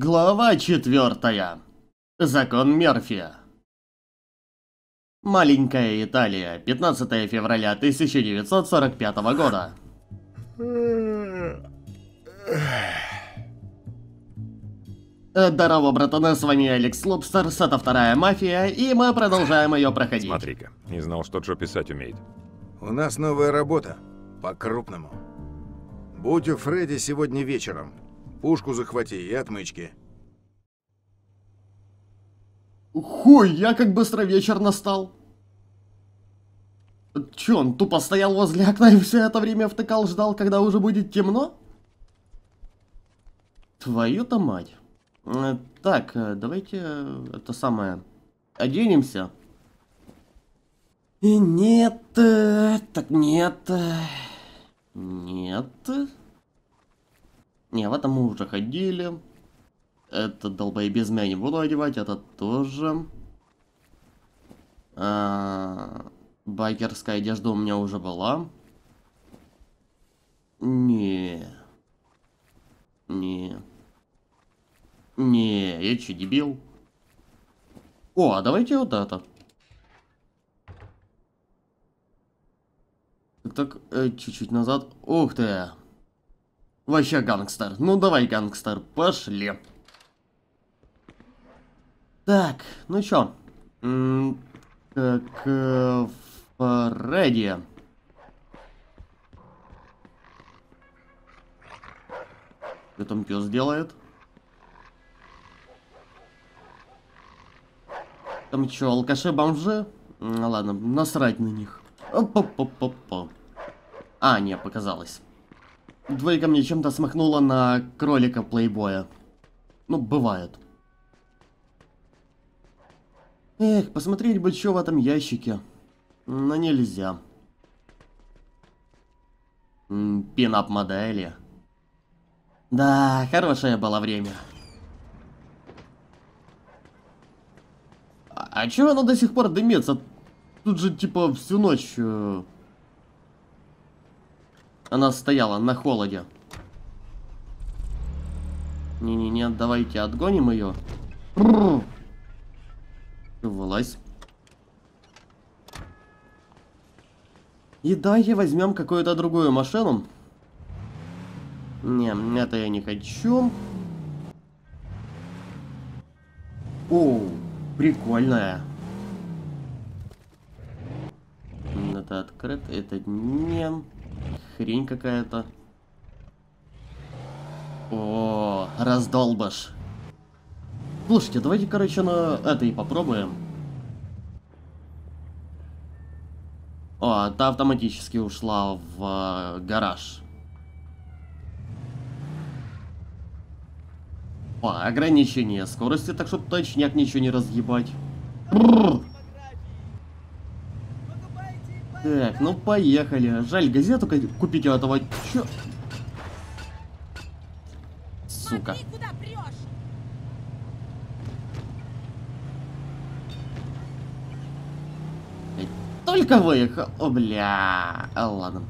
Глава четвертая. Закон Мерфи. Маленькая Италия, 15 февраля 1945 года. Здорово, братаны, с вами Алекс Лобстер, это вторая мафия, и мы продолжаем ее проходить. Смотри-ка, не знал, что Джо писать умеет. У нас новая работа. По-крупному. Будь у Фредди сегодня вечером. Пушку захвати и отмычки. Хуй, я как быстро вечер настал. Чё, он тупо стоял возле окна и все это время втыкал, ждал, когда уже будет темно? Твою-то мать. Э, Так, э, давайте э, это самое, оденемся. И нет, так нет, нет. Не, в этом мы уже ходили. Это долбоебизмя не буду одевать, это тоже. А, байкерская одежда у меня уже была. Не. Не. Не, я че, дебил? О, а давайте вот это. Так, э, чуть-чуть назад. Ух ты. Вообще гангстер. Ну давай, гангстер, пошли. Так, ну чё? М, Как э, Фредди. Что там пес делает? Там чё, алкаши-бомжи? М, Ладно, насрать на них. Оп-оп-оп-оп-оп. А, не, показалось. Двойка мне чем-то смахнула на кролика плейбоя. Ну, бывает. Эх, посмотреть бы, что в этом ящике. Но нельзя. Пинап модели. Да, хорошее было время. А, а чё оно до сих пор дымится? Тут же, типа, всю ночь... э, Она стояла на холоде. Не-не-не, давайте отгоним ее. Вылазь. И давайте возьмем какую-то другую машину. Не, это я не хочу. О, прикольная. Это открыто, это не... Хрень какая-то. О, раздолбаш. Слушайте, давайте, короче, на этой попробуем. О, та автоматически ушла в э, гараж. О, ограничение скорости, так чтобы точняк ничего не разъебать. Бррр. Так, ну поехали. Жаль, газету купить у этого чё... Сука. Только выехал. О, бля. А, ладно.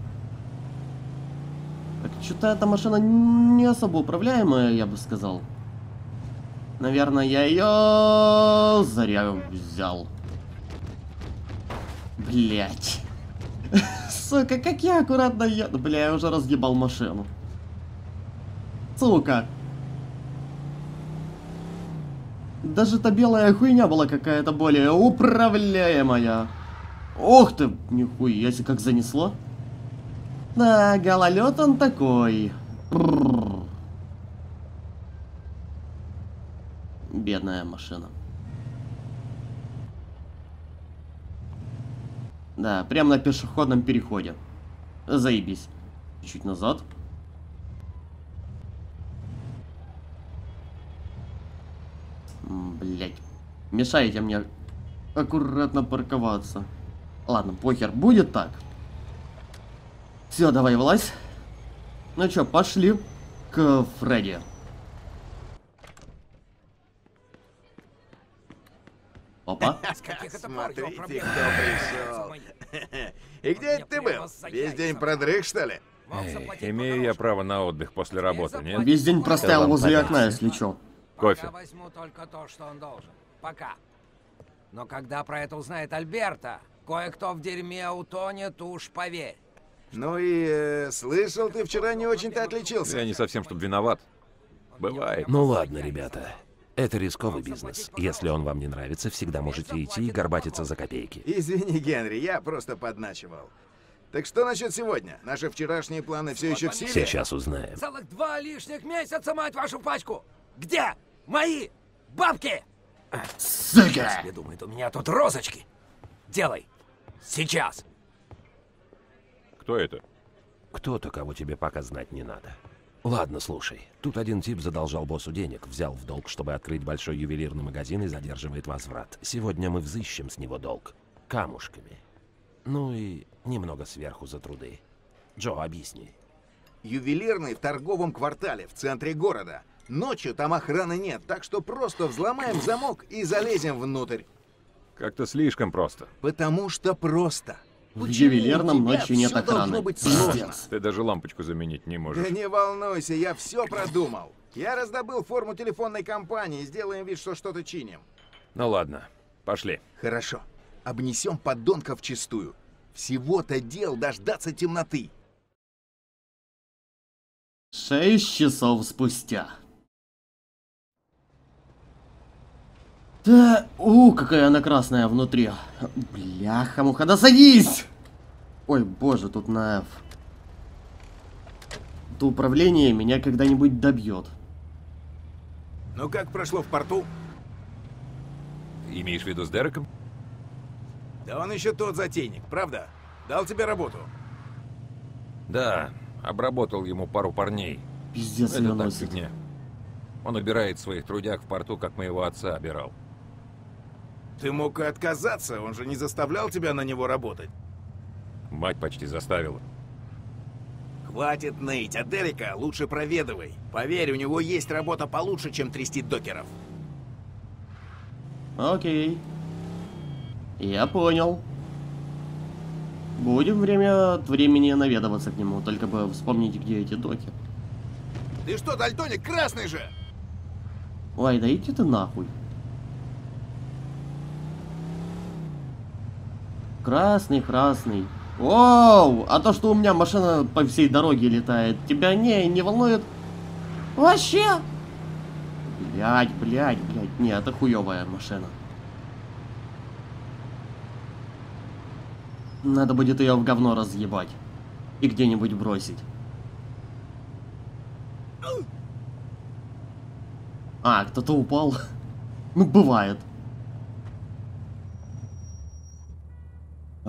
Так, что-то эта машина не особо управляемая, я бы сказал. Наверное, я ее зря взял. Блять. Сука, как я аккуратно еду. Бля, я уже разъебал машину. Сука. Даже та белая хуйня была какая-то более управляемая. Ох ты, нихуя себе как занесло. Да, гололед он такой. Бедная машина. Да, прямо на пешеходном переходе. Заебись. Чуть назад. Блять. Мешаете мне аккуратно парковаться. Ладно, похер, будет так. Все, давай, влазь. Ну чё, пошли к Фредди. Опа. Смотрите, кто пришел. И где это ты был? Весь день продрых, что ли? Эй, имею я право на отдых после работы, нет? Весь день простоял возле окна, если чё. Кофе. Я возьму только то, что он должен. Пока. Но когда про это узнает Альберта, кое-кто в дерьме утонет, уж поверь. Ну и э, слышал, ты вчера не очень-то отличился. Я не совсем, чтобы виноват. Бывает. Ну ладно, ребята. Это рисковый бизнес. Если он вам не нравится, всегда можете идти и горбатиться за копейки. Извини, Генри, я просто подначивал. Так что насчет сегодня? Наши вчерашние планы все еще в силе? Сейчас узнаем. Целых два лишних месяца, мать вашу пачку! Где мои бабки? Сука! Себе думает, у меня тут розочки. Делай. Сейчас. Кто это? Кто-то, кого тебе пока знать не надо. Ладно, слушай. Тут один тип задолжал боссу денег, взял в долг, чтобы открыть большой ювелирный магазин и задерживает возврат. Сегодня мы взыщем с него долг. Камушками. Ну и немного сверху за труды. Джо, объясни. Ювелирный в торговом квартале в центре города. Ночью там охраны нет, так что просто взломаем замок и залезем внутрь. Как-то слишком просто. Потому что просто. В ювелирном ночью нет охраны. Пиздец. Ты даже лампочку заменить не Да можешь. не волнуйся, я все продумал. Я раздобыл форму телефонной компании, сделаем вид, что что-то чиним. Ну ладно, пошли. Хорошо. Обнесем подонков чистую. Всего-то дел дождаться темноты. Шесть часов спустя. Да, у, какая она красная внутри. Бляха, муха, да садись! Ой, боже, тут на F. Это управление меня когда-нибудь добьет. Ну как прошло в порту? Имеешь в виду с Дереком? Да он еще тот затейник, правда? Дал тебе работу. Да, обработал ему пару парней. Пиздец Это так носит. фигня. Он убирает своих трудяг в порту, как моего отца обирал. Ты мог и отказаться, он же не заставлял тебя на него работать. Мать почти заставила. Хватит ныть, а Дерека лучше проведывай. Поверь, у него есть работа получше, чем трясти докеров. Окей. Я понял. Будем время от времени наведываться к нему, только бы вспомнить, где эти доки. Ты что, дальтоник, красный же? Ой, да иди ты нахуй. Красный, красный. Оу, а то, что у меня машина по всей дороге летает, тебя не, не волнует? Вообще? Блять, блять, блять, не, это хуевая машина. Надо будет ее в говно разъебать. И где-нибудь бросить. А, кто-то упал. Ну, бывает.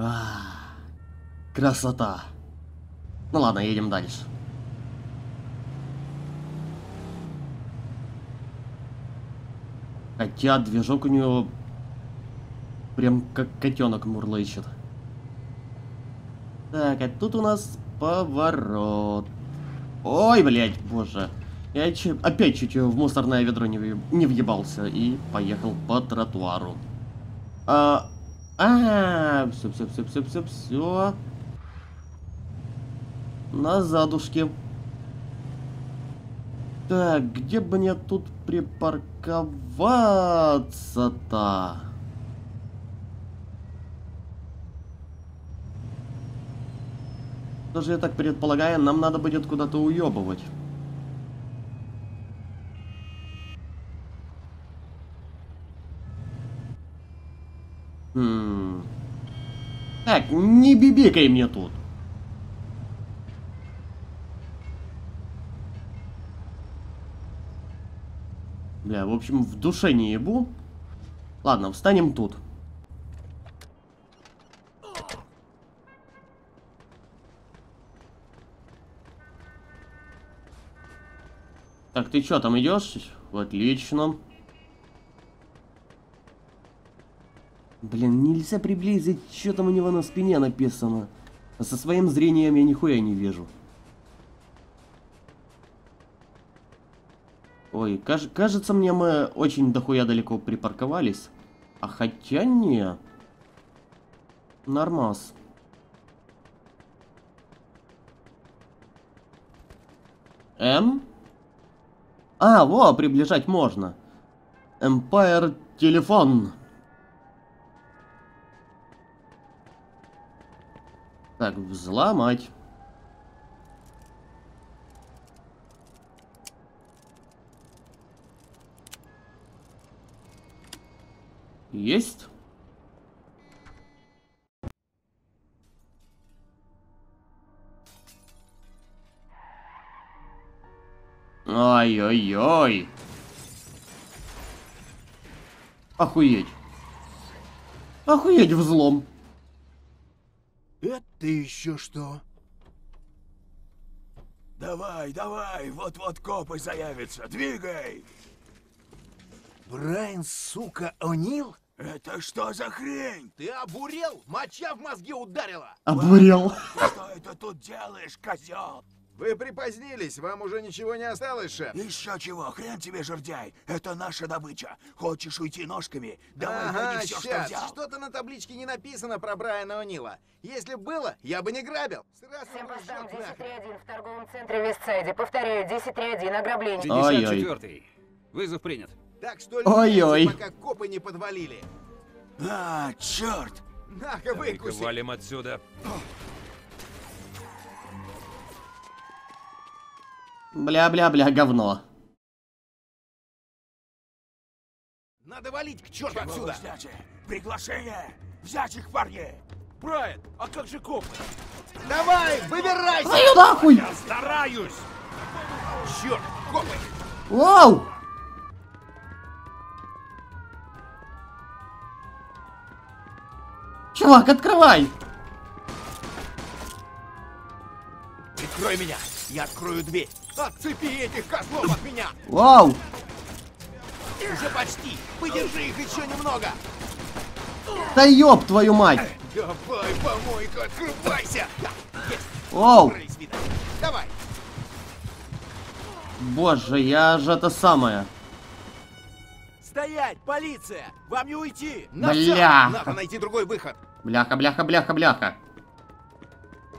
А, красота. Ну ладно, едем дальше. Хотя движок у него прям как котенок мурлычет. Так, а тут у нас поворот. Ой, блядь, боже. Я че- опять чуть в мусорное ведро не, не въебался и поехал по тротуару. А, а, все, все, все, все, все, все. На задушке. Так, где бы мне тут припарковаться-то? Даже я так предполагаю, нам надо будет куда-то уебывать. Хм. Так, не бибикай мне тут. Бля, в общем, в душе не ебу. Ладно, встанем тут. Так, ты чё, там идешь? Отлично. Блин, нельзя приблизить, что там у него на спине написано. Со своим зрением я нихуя не вижу. Ой, каж- кажется мне мы очень дохуя далеко припарковались. А хотя не. Нормас. М? А, во, приближать можно. Empire телефон. Так, взломать. Есть. Ой-ой-ой. Охуеть. Охуеть взлом. Это еще что? Давай, давай, вот-вот копы заявятся, двигай! Брайан, сука, О'Нил? Это что за хрень? Ты обурел? Моча в мозги ударила! Обурел. Что это тут делаешь, козел? Вы припозднились, вам уже ничего не осталось, шеф? Еще чего, хрен тебе, жердяй, это наша добыча. Хочешь уйти ножками? Давай ага, все, что щас. взял. Что-то на табличке не написано про Брайана О'Нила. Если б было, я бы не грабил. Сразу Всем нахрен. 10.3.1 в торговом центре Вестсайде. Повторяю, 10.3.1 ограбление. Ой-ой. 54-й. Вызов принят. Так что Ой-ой. пока копы не подвалили. А, черт! На-ка, Давай-ка выкуси. валим отсюда. Бля-бля-бля, говно. Надо валить к черту отсюда. ждете? Приглашение! Взять их, парни! Брайан, а как же копы? Давай, выбирайся! Твою нахуй! Стараюсь! Черт, копы! Вау! Чувак, открывай! Прикрой меня, я открою дверь. Отцепи этих козлов от меня! Вау! Уже почти! Выдержи их еще немного! Да ёб твою мать! Давай, помойка, открывайся! Видно. Давай! Боже, я же это самое. Стоять, полиция! Вам не уйти! На Бля. всё! Надо найти другой выход! Бляха, бляха, бляха, бляха.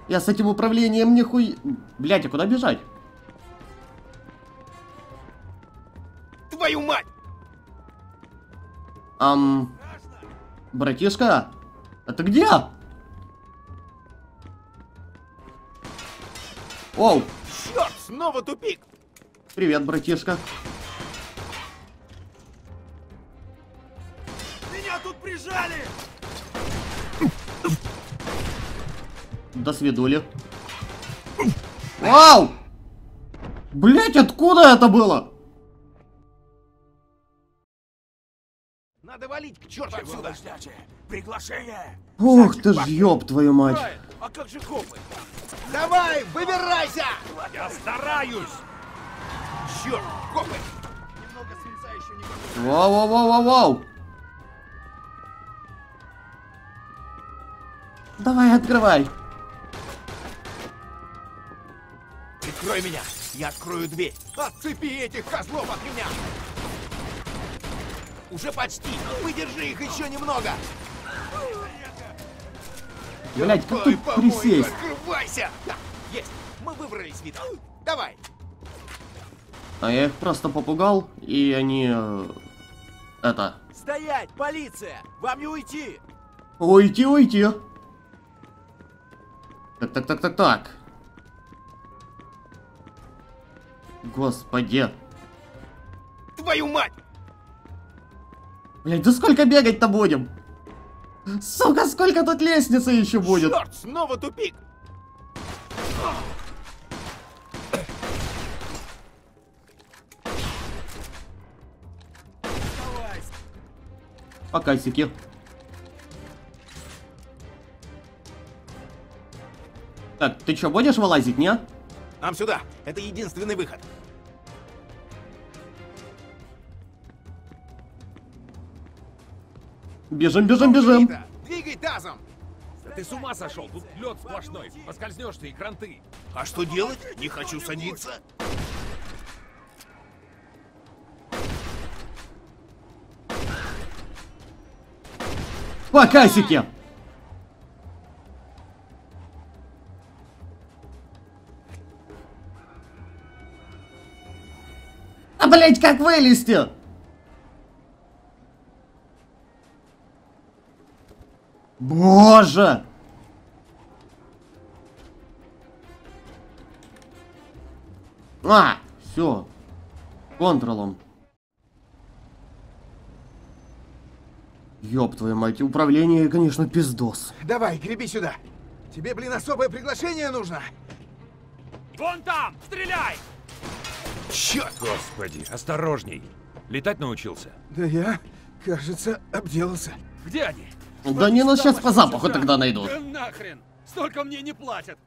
Я с этим управлением нихуй... Блять, а куда бежать? Твою мать! Ам... Братишка? А ты где? Оу, Черт, снова тупик! привет, братишка. Меня тут прижали! До свидули. Вау! Блять, откуда это было? Надо валить к черту отсюда! Приглашение! Ух Взять ты ж, ёб твою мать. Брайан, а как же копы? Давай, выбирайся! Я стараюсь! Черт, копы! Немного свинца еще не хватает. Воу-воу-воу-воу-воу. Давай, открывай. Прикрой меня, я открою дверь. Отцепи этих козлов от меня! Уже почти! Выдержи их еще немного! Блять, как тут присесть? открывайся! Да, есть! Мы выбрались, Вита. Давай! А я их просто попугал, и они... э, Это... Стоять, полиция! Вам не уйти! Уйти, уйти. Так, так, так, так, так. Господи. Твою мать! Блять, да сколько бегать-то будем? Сука, сколько тут лестницы еще будет? Черт, снова тупик! Покасики. Так, ты что, будешь вылазить, не? Нам сюда! Это единственный выход. Бежим, бежим, бежим. Двигай тазом! Да ты с ума сошел? Тут лед сплошной. Поскользнешься и кранты. А что делать? Не хочу садиться. Покасики. А, блять, как вылезти? Боже! А, все. Контролом. Ёб твою мать, управление, конечно, пиздос. Давай, греби сюда. Тебе, блин, особое приглашение нужно. Вон там! Стреляй! Черт! Господи, осторожней. Летать научился? Да я, кажется, обделался. Где они? Да не, нас сейчас по запаху тогда найдут. Да нахрен! Столько мне не платят!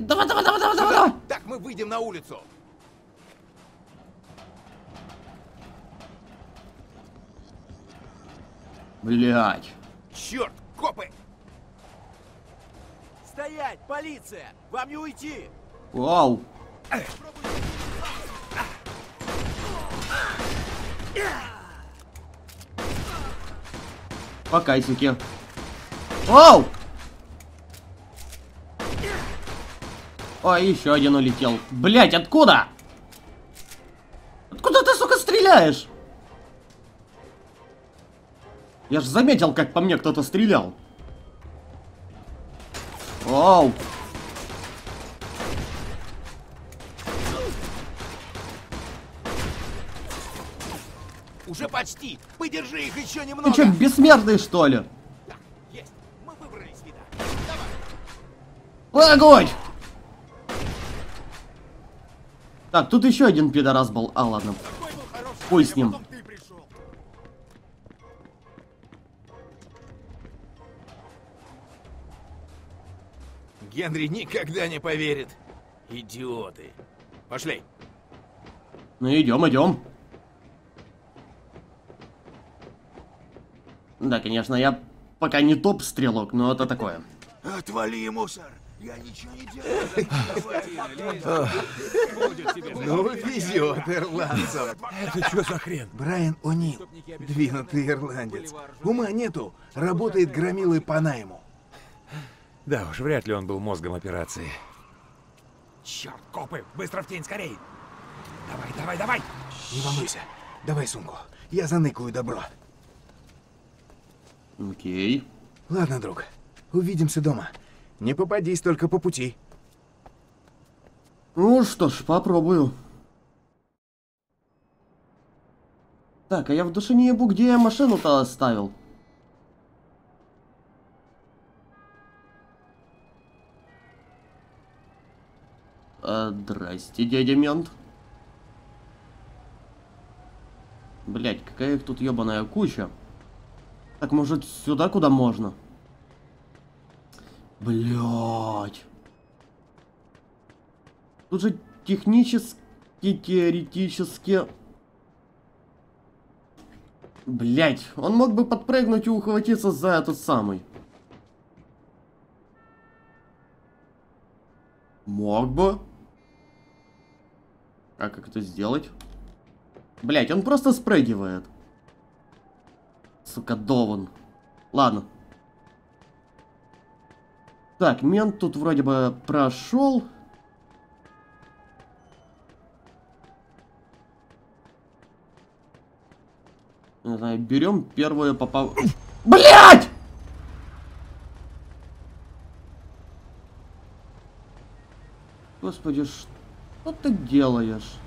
Давай, давай, давай, давай, давай, давай. Так мы выйдем на улицу. Блять. Черт, копы! Стоять, полиция! Вам не уйти! Вау. По кайсике. Вау! Ой, еще один улетел. Блять, откуда? Откуда ты, сука, стреляешь? Я ж заметил, как по мне кто-то стрелял. Вау. Уже почти. Подержи их еще Ты немного. что, бессмертный, что ли? Есть. Мы выбрались, вида. Огонь! Так, тут еще один пидорас был. А, ладно. Хуй с ним. Генри никогда не поверит. Идиоты. Пошли. Ну идем, идем. Да, конечно, я пока не топ-стрелок, но это такое. Отвали, мусор! Я ничего не делаю. Ну, везет ирландцам. Это что за хрен? Брайан О'Нил, двинутый ирландец. Ума нету, работает громилой по найму. Да уж, вряд ли он был мозгом операции. Черт, копы! Быстро в тень, скорей! Давай, давай, давай! Не волнуйся, давай сумку, я заныкаю добро. Окей. Ладно, друг, увидимся дома. Не попадись только по пути. Ну что ж, попробую. Так, а я в душе не ебу, где я машину-то оставил? А, здрасте, дядя мент. Блять, какая их тут ебаная куча. Так, может, сюда куда можно? Блять. Тут же технически, теоретически... Блять, он мог бы подпрыгнуть и ухватиться за этот самый. Мог бы. А как это сделать? Блять, он просто спрыгивает. Сука, Дован. Ладно. Так, мент тут вроде бы прошел. Не знаю, берем первую попав... Блять! Господи, что ты делаешь?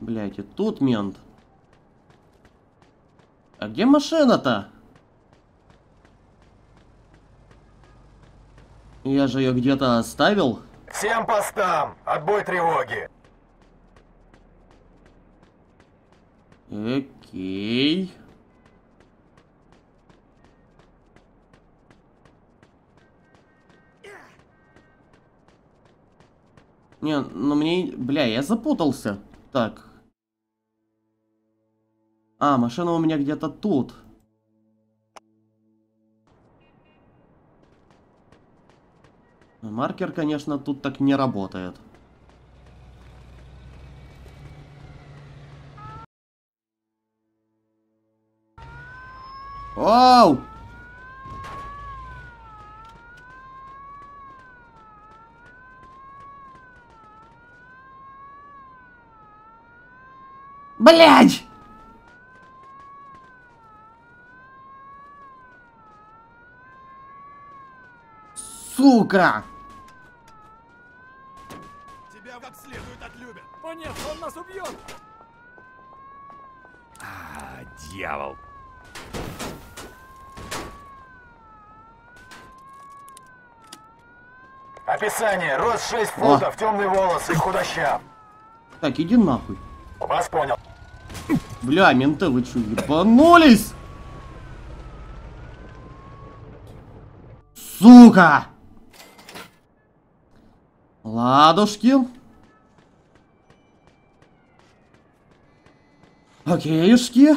Блять, и тут мент. А где машина-то? Я же ее где-то оставил. Всем постам! Отбой тревоги! Окей. Не, ну мне... Бля, я запутался. Так. А, машина у меня где-то тут. Маркер, конечно, тут так не работает. Оу! Блять! Сука! Тебя как следует отлюбят. О нет, он нас убьет. А, дьявол. Описание. Рост 6 футов, темные волосы, худощав. Так, иди нахуй. Вас понял. Бля, менты, вы чё, ебанулись? Сука! Ладушки. Окейшки.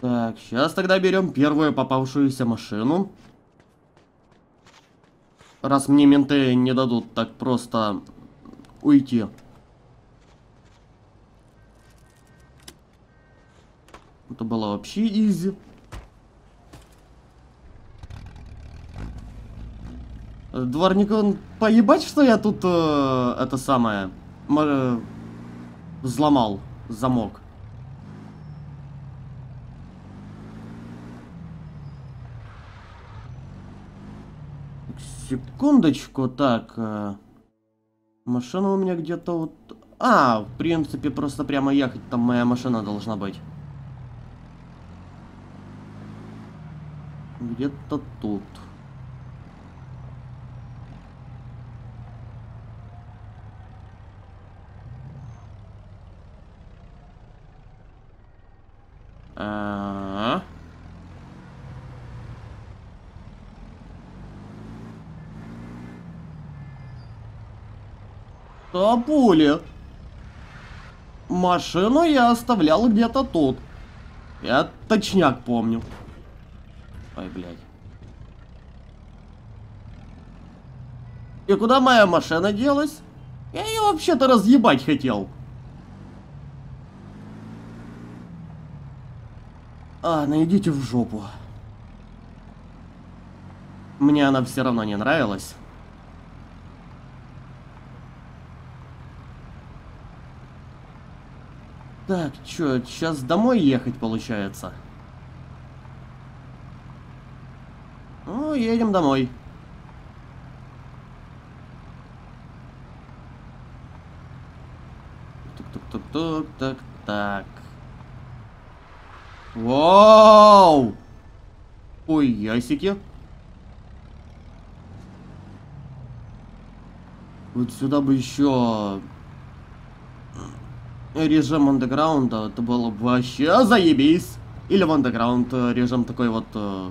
Так, сейчас тогда берем первую попавшуюся машину. Раз мне менты не дадут так просто уйти. Это было вообще изи. Дворник, он поебать, что я тут э, это самое м- взломал замок. Секундочку, так. э, машина у меня где-то вот... А, в принципе, просто прямо ехать, там моя машина должна быть. Где-то тут. А-а-а. Тапули. Машину я оставлял где-то тут. Я точняк помню. Ой, блядь. И куда моя машина делась? Я ее вообще-то разъебать хотел. А, найдите в жопу. Мне она все равно не нравилась. Так, чё, сейчас домой ехать получается? Ну, едем домой. Тук-тук-тук-тук, так, так. Вау! Ой, ясики. Вот сюда бы еще режим андеграунда, это было бы вообще заебись. Или в андеграунд э, режим такой вот э,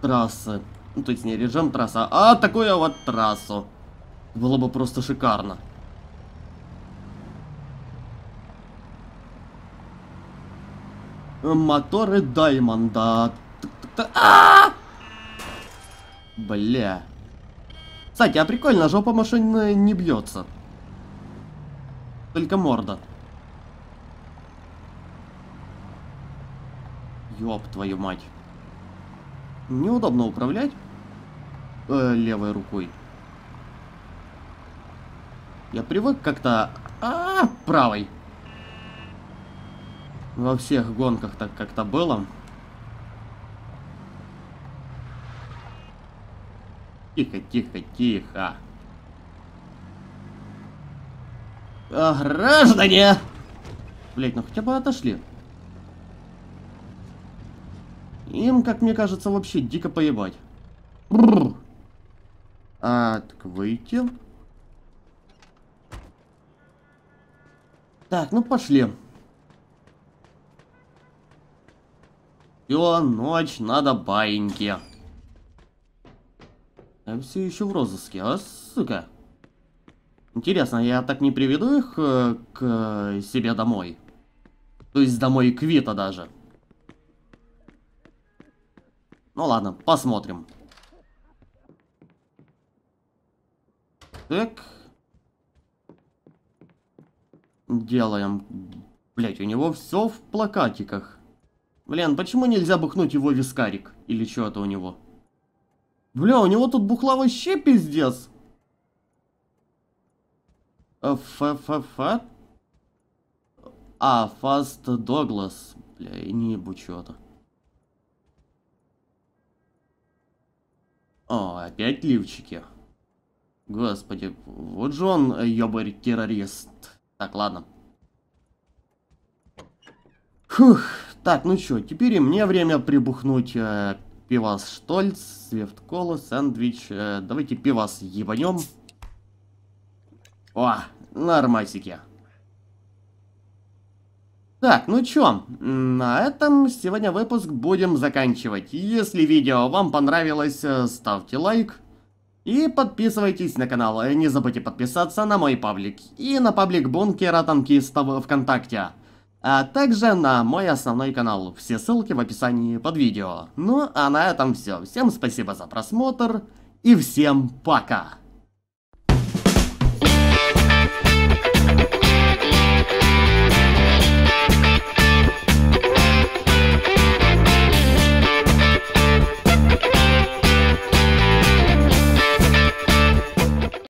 трассы. Ну, то есть не режим трасса, а такую вот трассу. Было бы просто шикарно. Моторы Даймонда. А! Бля. Кстати, а прикольно, жопа машины не бьется. Только морда. Ёб твою мать. Неудобно управлять э, левой рукой. Я привык как-то а, -а, -а правой. Во всех гонках так как-то было. Тихо, тихо, тихо. А, граждане! Блять, ну хотя бы отошли. Им, как мне кажется, вообще дико поебать. Бррр. А, так выйти. Так, ну пошли. Все, ночь, надо баиньки. Я все еще в розыске, а, сука. Интересно, я так не приведу их э, к себе домой? То есть домой к Вита даже. Ну ладно, посмотрим. Так. Делаем. Блять, у него все в плакатиках. Блин, почему нельзя бухнуть его вискарик? Или что это у него? Бля, у него тут бухла вообще пиздец. ФФФ? А, Фаст Доглас. Бля, я не ебу чего-то. О, опять ливчики. Господи, вот же он, ёбарь-террорист. Так, ладно. Фух, так, ну чё, теперь и мне время прибухнуть э, пивас Штольц, свефт-кола, сэндвич. Э, давайте пивас ебанем. О, нормасики. Так, ну чё, на этом сегодня выпуск будем заканчивать. Если видео вам понравилось, э, ставьте лайк. И подписывайтесь на канал. Не забудьте подписаться на мой паблик. И на паблик Бункера Танкиста ВКонтакте. А также на мой основной канал. Все ссылки в описании под видео. Ну, а на этом все. Всем спасибо за просмотр. И всем пока.